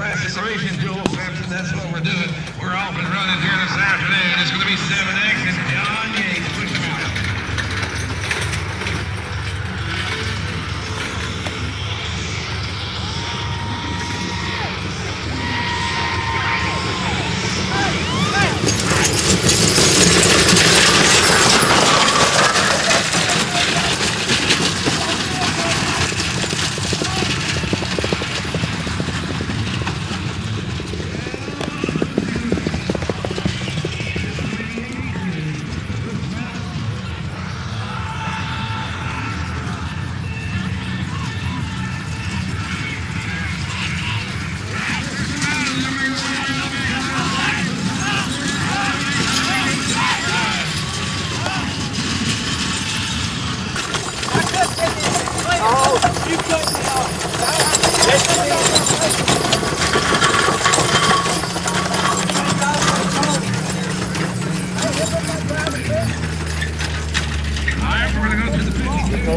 Restoration, Joel Simpson. That's what we're doing. We're off and running here this afternoon. It's going to be 7 8.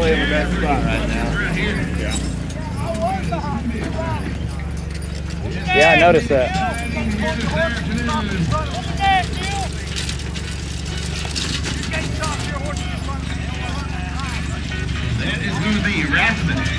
in the best spot right now. Yeah. Yeah, I noticed that. That is going to be Rathman.